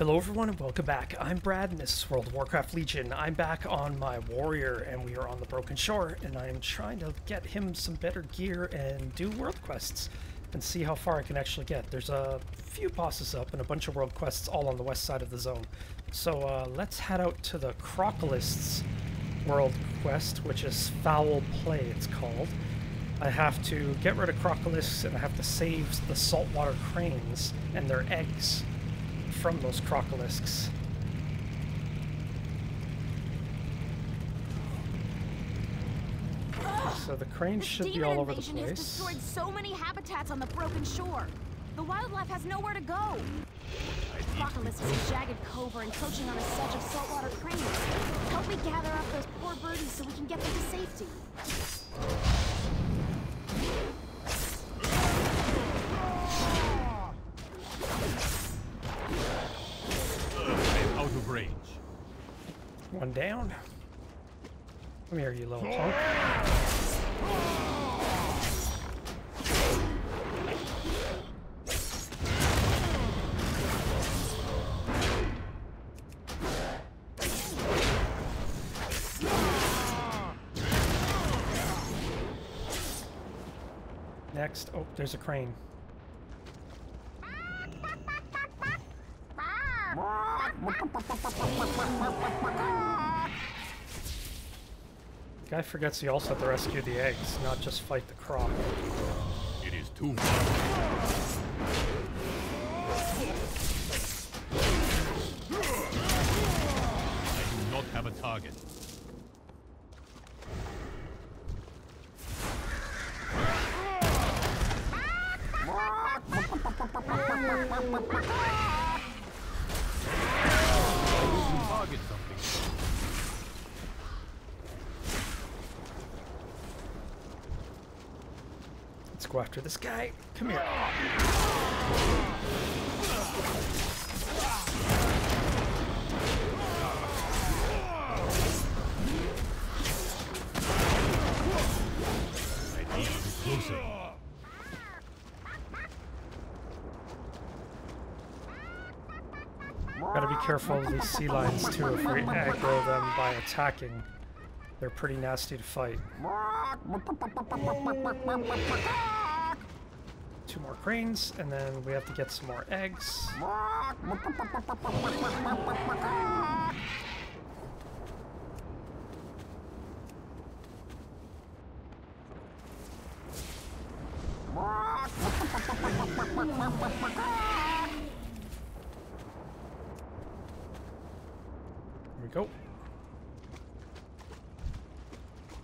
Hello everyone and welcome back. I'm Brad and this is World of Warcraft Legion. I'm back on my warrior and we are on the Broken Shore and I am trying to get him some better gear and do world quests and see how far I can actually get. There's a few bosses up and a bunch of world quests all on the west side of the zone. So uh, let's head out to the Crocolisks world quest, which is Foul Play it's called. I have to get rid of Crocolisks and I have to save the saltwater cranes and their eggs from those crocolisks. So the cranes should be all over the place. has destroyed so many habitats on the broken shore. The wildlife has nowhere to go. Crocolisk is a jagged cove encroaching on a sedge of saltwater cranes. Help me gather up those poor birdies so we can get them to safety. Out of range. One down. Come here, you little punk. Next, oh, there's a crane. Guy forgets he also have to rescue the eggs, not just fight the croc. It is too much. I do not have a. Target Let's go after this guy. Come here. Gotta be careful of these sea lions too. If we aggro them by attacking, they're pretty nasty to fight. Two more cranes, and then we have to get some more eggs. Here we go.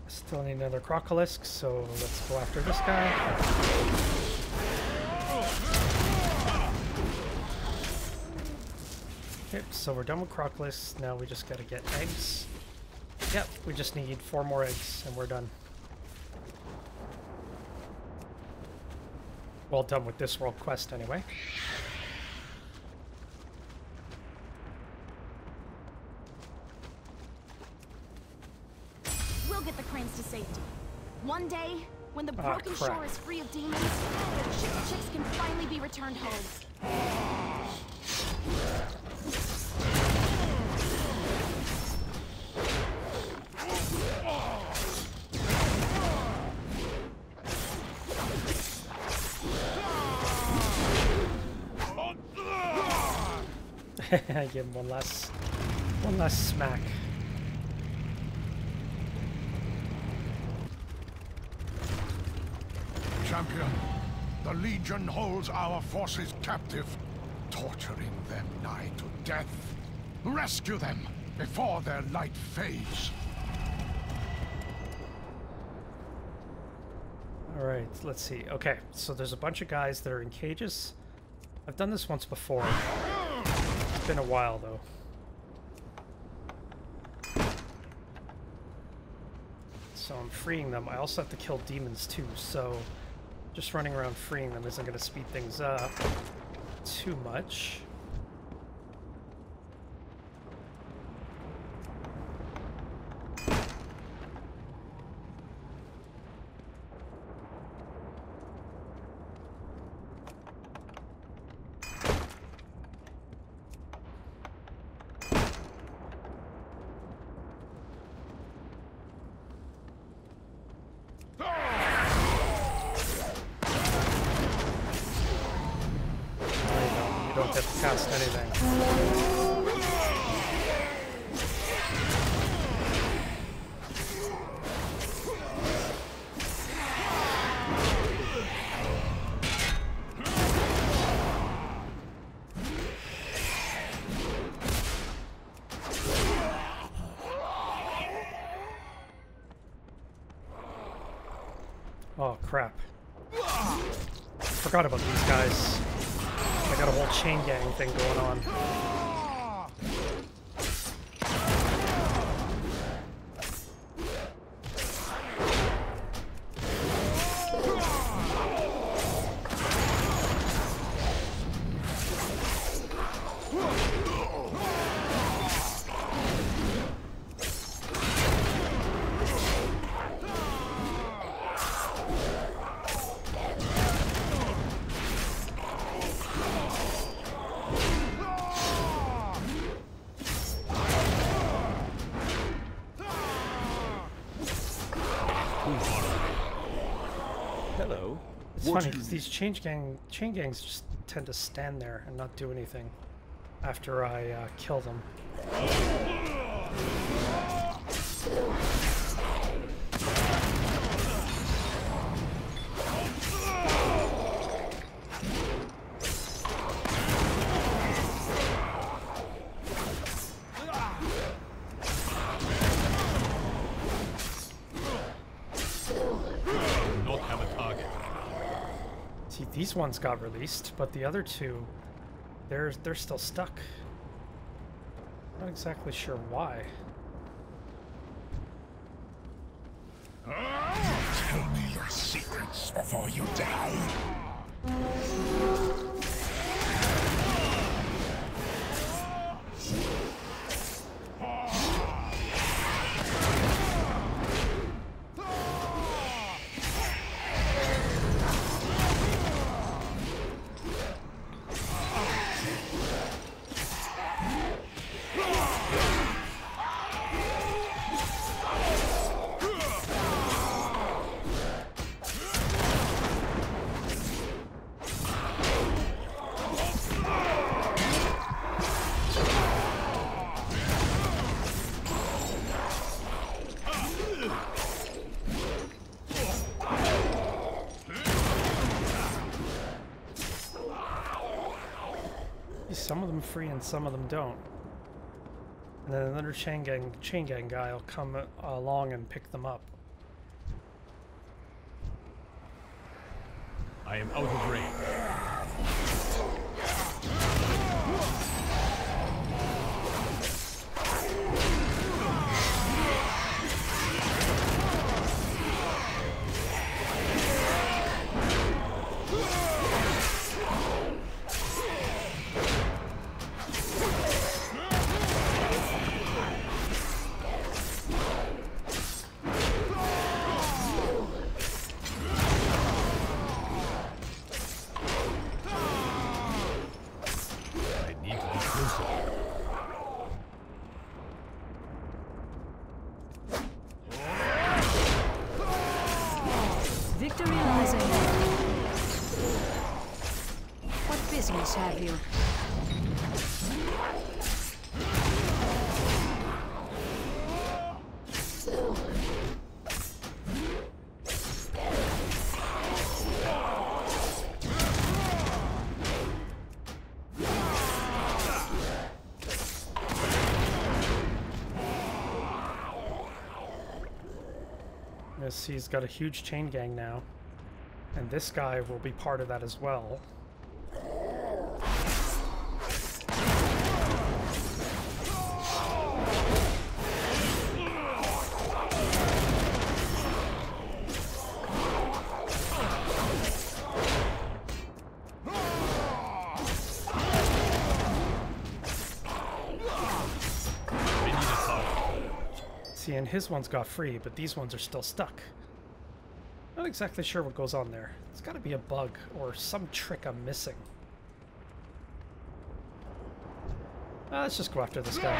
Still need another crocolisk, so let's go after this guy. So we're done with crocolisks. Now we just gotta get eggs. Yep, we just need four more eggs and we're done. Well done with this world quest anyway. I give him one last, one last smack. Champion, the Legion holds our forces captive, torturing them nigh to death. Rescue them before their light fades. All right, let's see. Okay, so there's a bunch of guys that are in cages. I've done this once before. It's been a while though. So I'm freeing them. I also have to kill demons too, so just running around freeing them isn't going to speed things up too much. Anything. Oh crap. Forgot about these guys. Chain gang thing going on. Hello. It's What funny because these chain gang chain gangs just tend to stand there and not do anything after I uh, kill them. Ones got released, but the other two, they're they're still stuck. Not exactly sure why. Tell me your secrets before you die. Free and some of them don't. And then another chain gang chain gang guy will come uh, along and pick them up. I am out of range. See, he's got a huge chain gang now. And this guy will be part of that as well. His ones got free, but these ones are still stuck. Not exactly sure what goes on there. It's got to be a bug or some trick I'm missing. Uh, let's just go after this guy.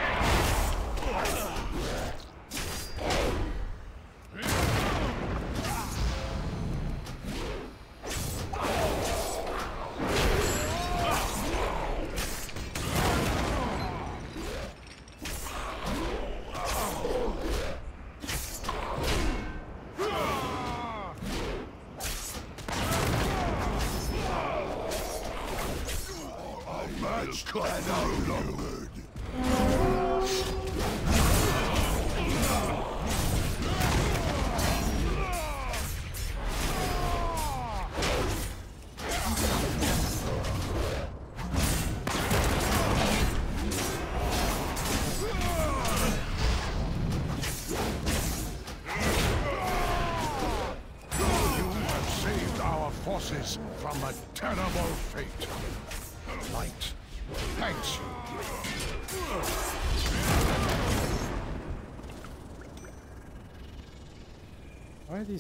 And outnumbered.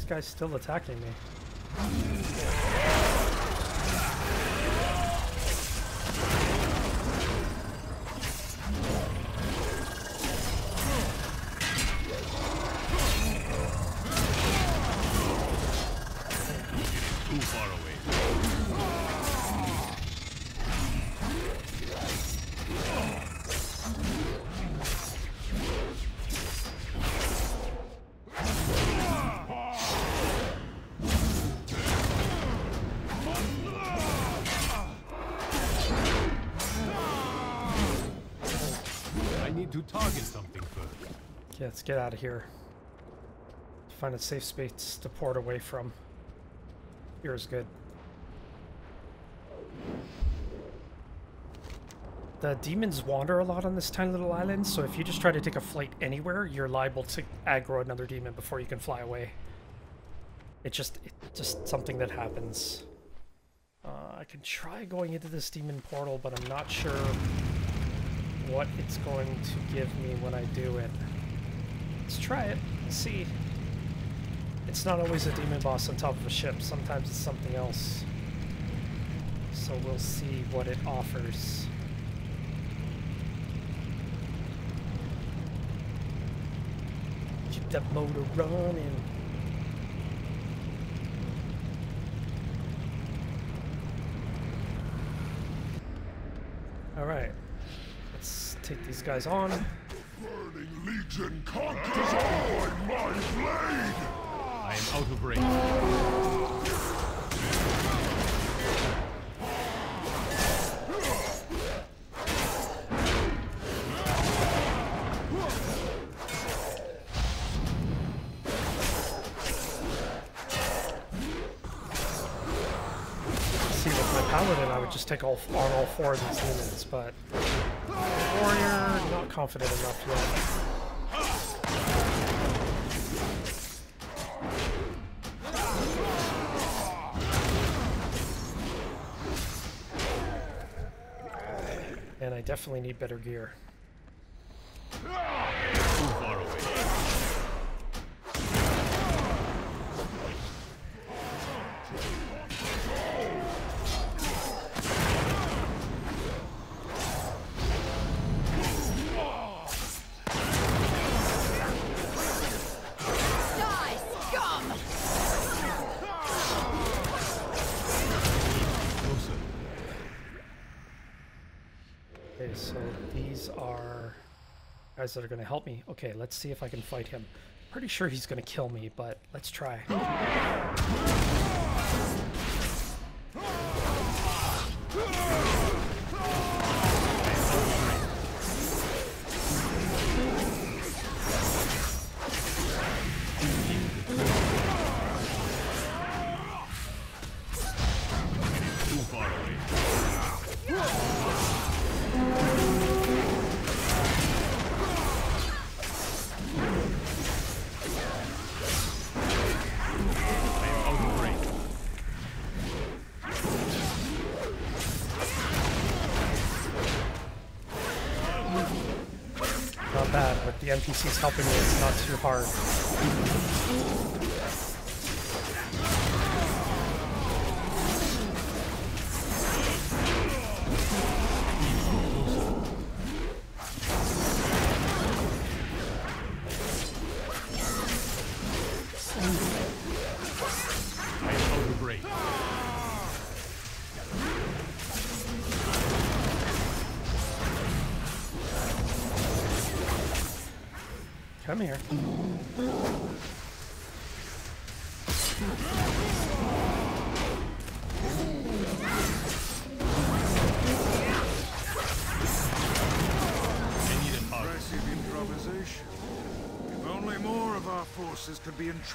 Guys still attacking me? Target something first. Yeah, let's get out of here. Find a safe space to port away from. Here is good. The demons wander a lot on this tiny little island, so if you just try to take a flight anywhere, you're liable to aggro another demon before you can fly away. It's just, it's just something that happens. Uh, I can try going into this demon portal, but I'm not sure what it's going to give me when I do it. Let's try it. See. It's not always a demon boss on top of a ship. Sometimes it's something else. So we'll see what it offers. Keep that motor running. Alright. Let's take these guys on. Burning Legion conquers all my blade! I am out of range. See, with my paladin, I would just take all on all four of these demons, but warrior, not confident enough yet. And I definitely need better gear. Guys that are going to help me. Okay, let's see if I can fight him. Pretty sure he's going to kill me, but let's try. Bad, with the NPCs helping me, it's not too hard.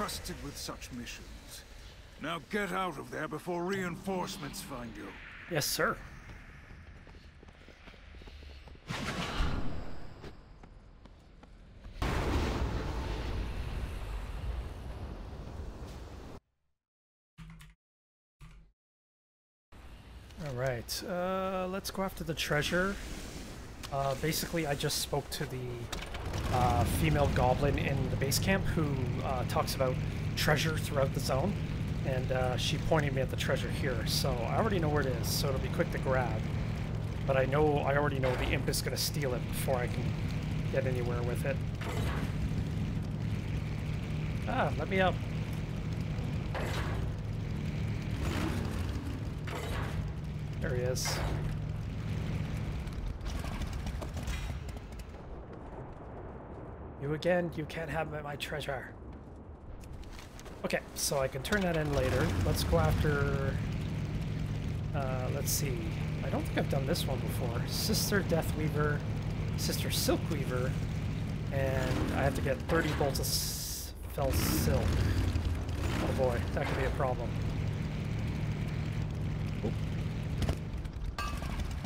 Entrusted with such missions. Now get out of there before reinforcements find you. Yes, sir. All right, uh, let's go after the treasure. Uh, basically, I just spoke to the uh, female goblin in the base camp who uh, talks about treasure throughout the zone, and uh, she pointed me at the treasure here. So I already know where it is, so it'll be quick to grab. But I know I already know the imp is going to steal it before I can get anywhere with it. Ah, let me up. There he is. You again, you can't have my, treasure. Okay, so I can turn that in later. Let's go after... Uh, let's see. I don't think I've done this one before. Sister Deathweaver, Sister Silkweaver, and I have to get 30 bolts of fel silk. Oh boy, that could be a problem.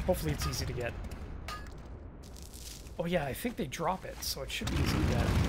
Hopefully it's easy to get. Oh yeah, I think they drop it, so it should be easy to get.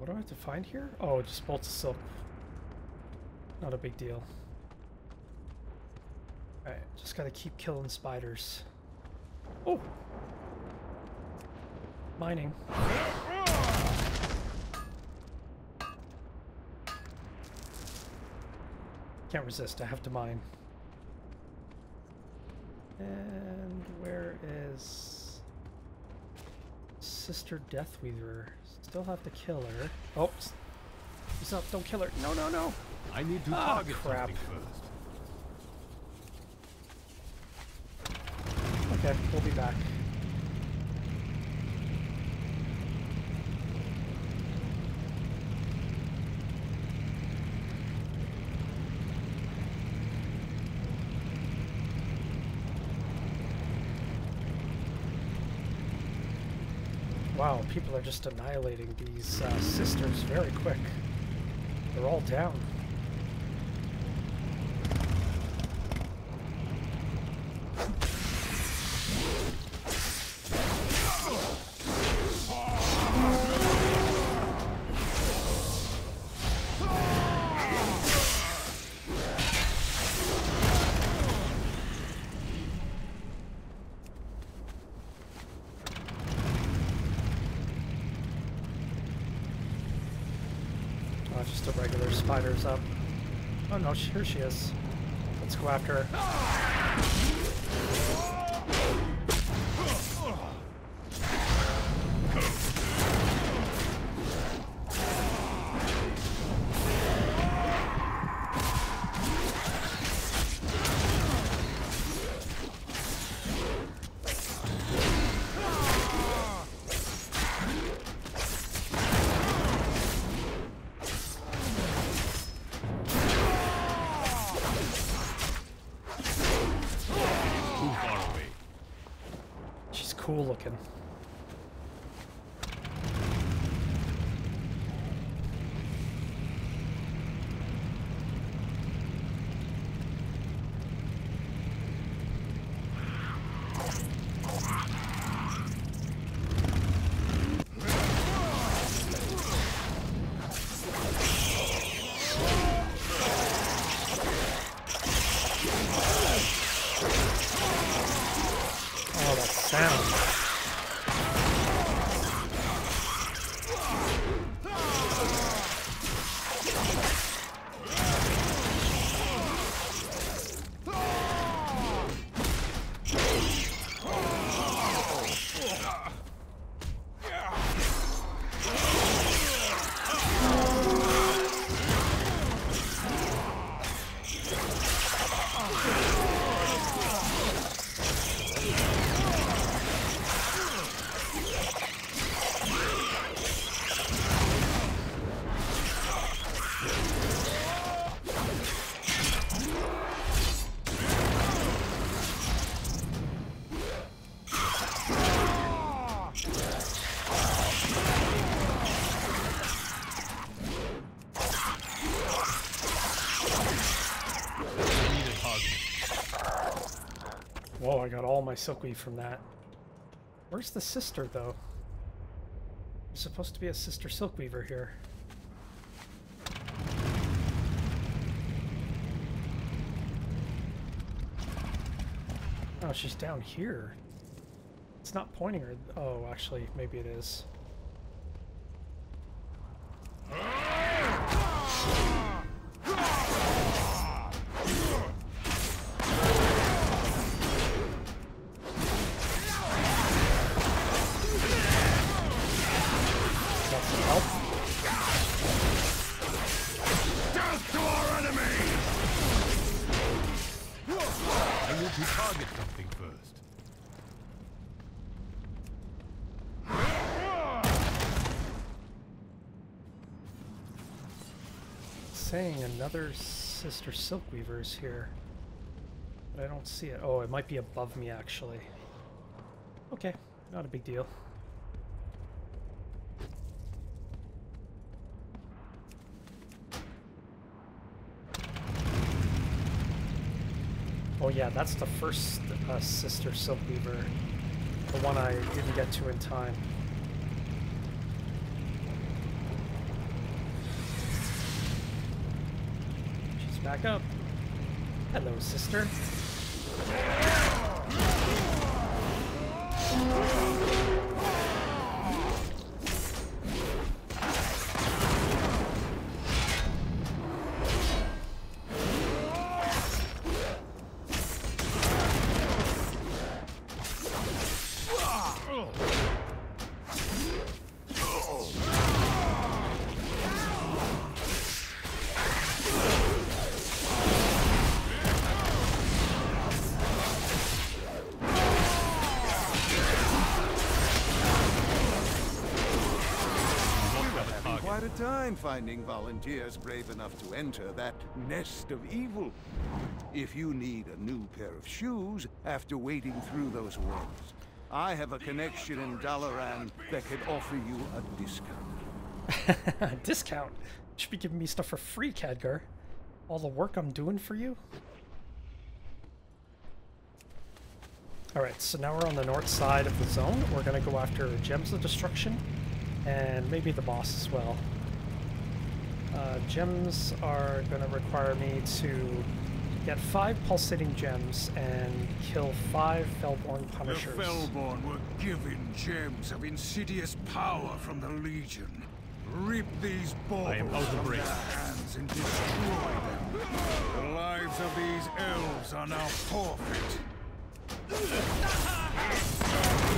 What do I have to find here? Oh, just bolts of silk. Not a big deal. Alright, just gotta keep killing spiders. Oh! Mining. Can't resist, I have to mine. And where is Sister Deathweaver? Still have to kill her. Oh, s- stop! Don't kill her! No, no, no! I need to Ah, target crap. something first. Okay, we'll be back. People are just annihilating these uh, sisters very quick. They're all down. Spider's up. Oh no, here she is. Let's go after her. Cool looking. All my silkweed from that. Where's the sister, though? There's supposed to be a sister silkweaver here. Oh, she's down here. It's not pointing her. Oh, actually, maybe it is. Saying another Sister Silkweaver is here. But I don't see it. Oh, it might be above me, actually. Okay, not a big deal. Oh yeah, that's the first uh, Sister Silkweaver. The one I didn't get to in time. She's back up. Hello, sister. Time finding volunteers brave enough to enter that nest of evil. If you need a new pair of shoes after wading through those walls, I have a connection in Dalaran that can offer you a discount. Discount. You should be giving me stuff for free, Khadgar. All the work I'm doing for you. Alright, so now we're on the north side of the zone. We're gonna go after Gems of Destruction and maybe the boss as well. Gems are gonna require me to get five pulsating gems and kill five Felborne The Punishers. Felborne were given gems of insidious power from the Legion. Rip these I baubles from their hands and destroy them. The lives of these elves are now forfeit.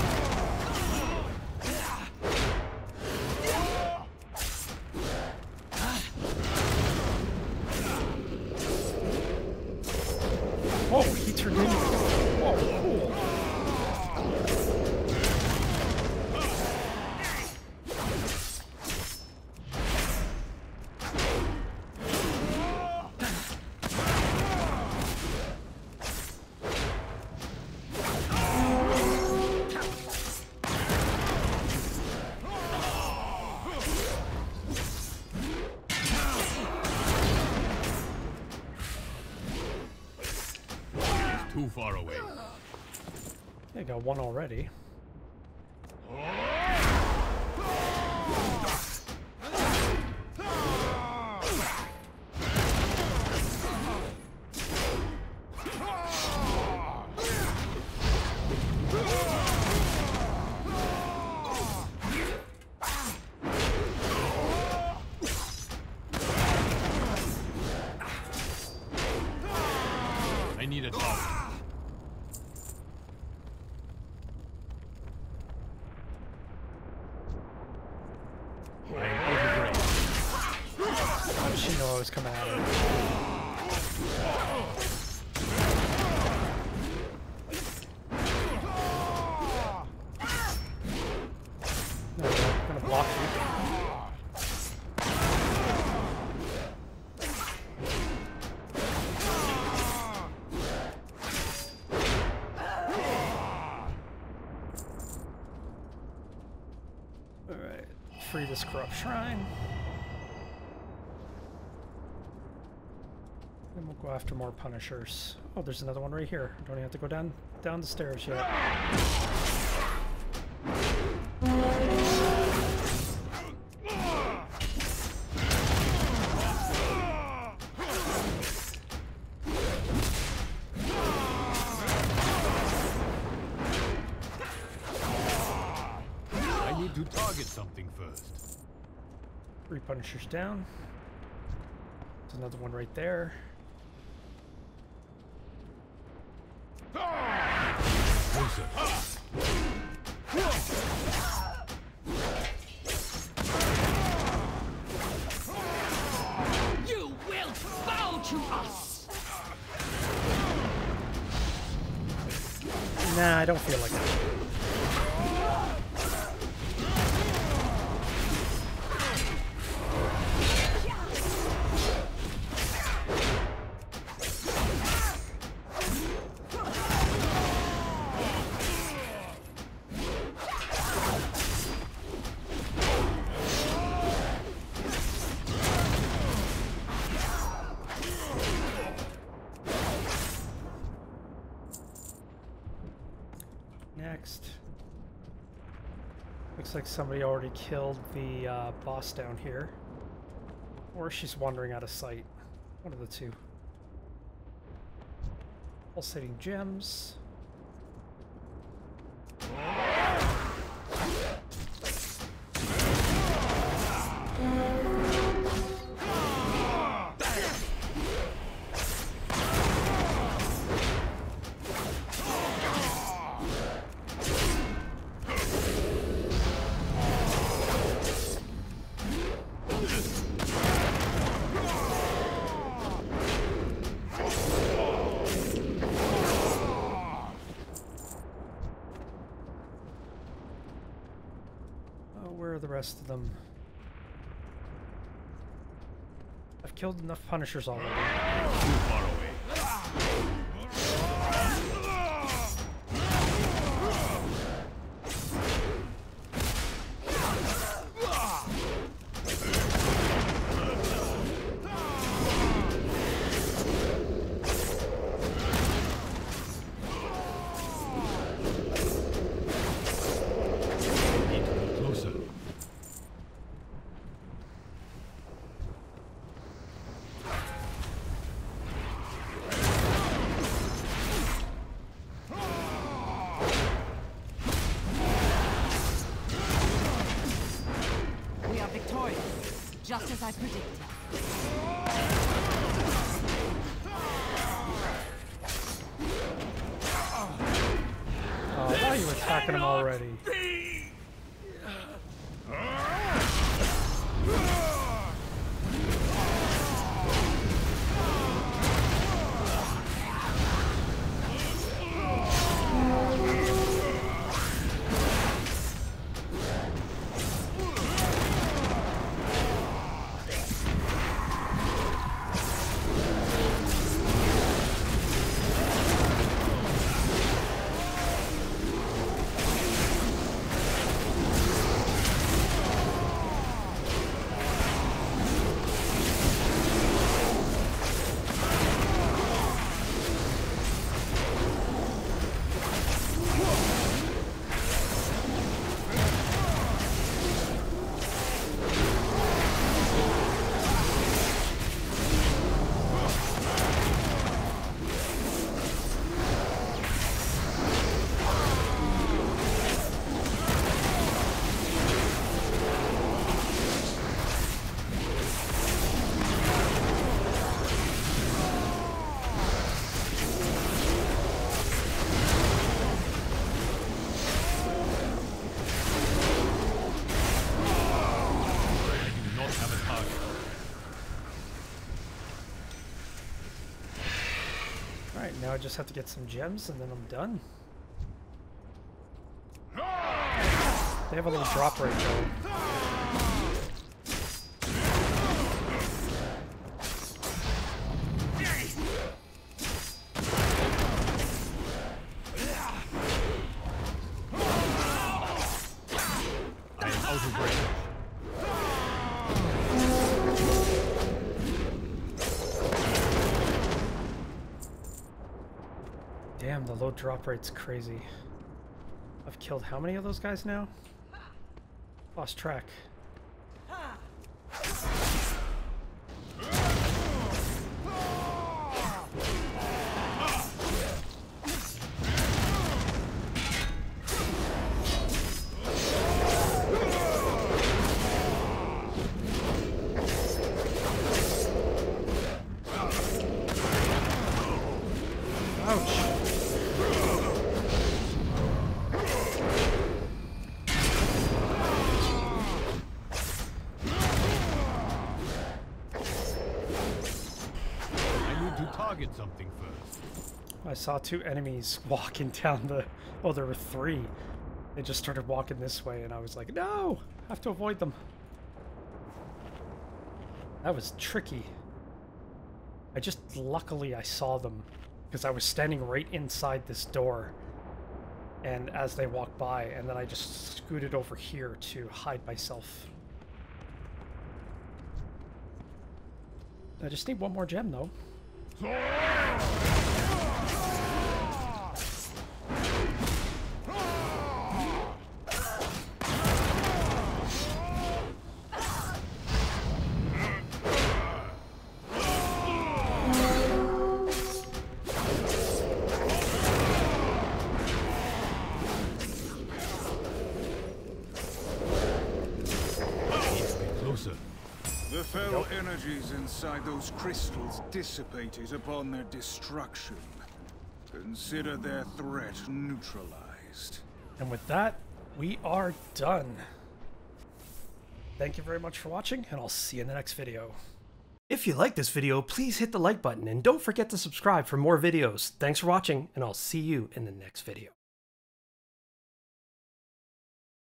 Too far away. I got one already. I free this corrupt shrine. Then we'll Go after more punishers. Oh, there's another one right here. Don't even have to go down down the stairs yet. Down. There's another one right there. You will bow to us! Nah, I don't feel like it. Somebody already killed the uh, boss down here. Or she's wandering out of sight. One of the two. Pulsating gems. Rest of them? I've killed enough punishers already. Too far away. Just as I predicted. Oh, I thought you were attacking them already. Now I just have to get some gems and then I'm done. They have a little drop rate though. The low drop rate's crazy. I've killed how many of those guys now? Lost track. Saw two enemies walking down the. Oh, there were three. They just started walking this way, and I was like, no! I have to avoid them. That was tricky. I just. Luckily, I saw them. Because I was standing right inside this door. And as they walked by, and then I just scooted over here to hide myself. I just need one more gem, though. Crystals dissipated upon their destruction. Consider their threat neutralized. And with that, we are done. Thank you very much for watching, and I'll see you in the next video. If you like this video, please hit the like button, and don't forget to subscribe for more videos. Thanks for watching, and I'll see you in the next video.